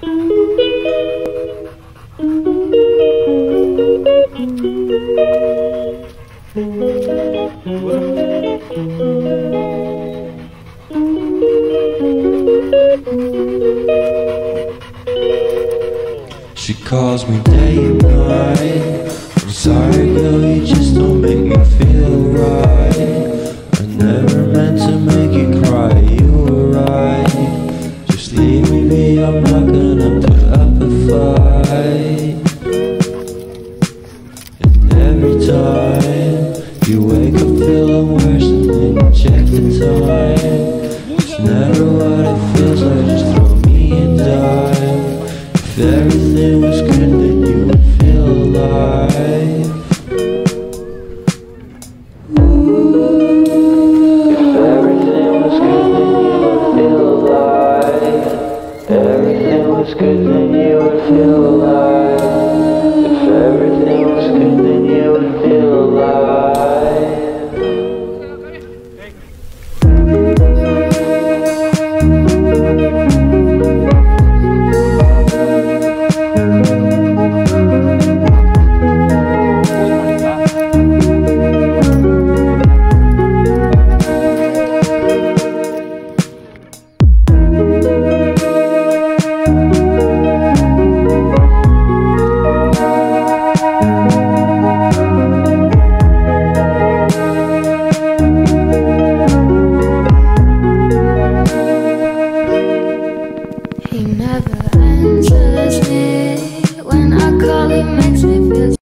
She calls me day and night. I'm sorry, girl, you just don't make me feel right. I never meant to make I'm not gonna put up a fight. And every time you wake up feeling worse, and then you check the time. It's never what it feels like, just throw me a dime. If everything was good, then you would feel alive. Was good, then you would feel alive.